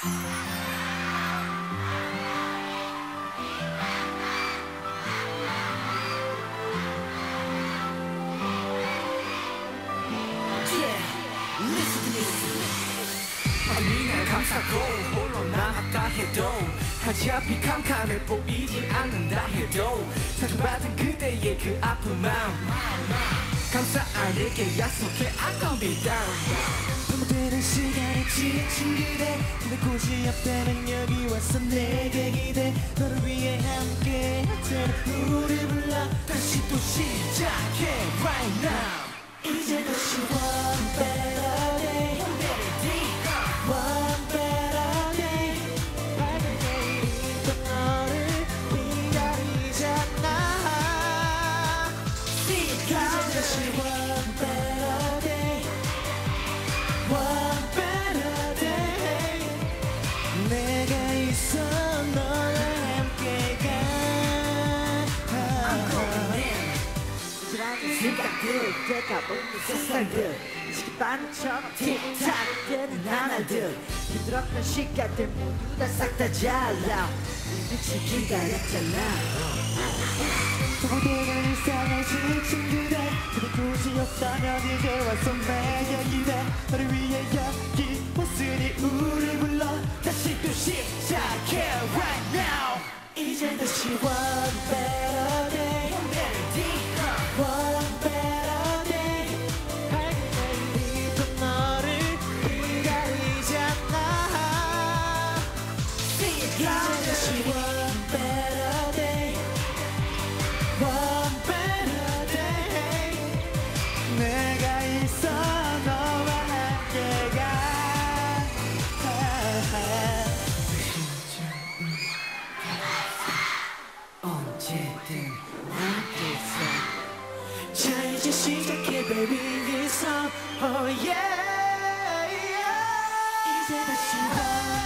감사하 캄캄해 보이지 않는다 해도 상처받은 그대의 그 아픈 마음. 감사 안을게 약속해 I'll be down. 반복되는 시간에 지친 그대 근데 곳이 없다면 여기 와서 내게 기대. 너를 위해 함께 할 테니 노래 불러 다시 또 시작해 right now. 이제 다시 one better day. One better day. 또 너를 기다리잖아. 이제 다시 one 생각들 되가보는 세상들 시간처럼 틱탁 되는 하나들 힘들었던 시간들 모두 다 싹 다 잘라 미치 기다렸잖아 지친 그대 그대 굳이 없다면 이제 와서 내게 기대 너를 위해 여기 왔으니 우리 불러 다시 또 시작해 right now 이제 다시 one 的时候。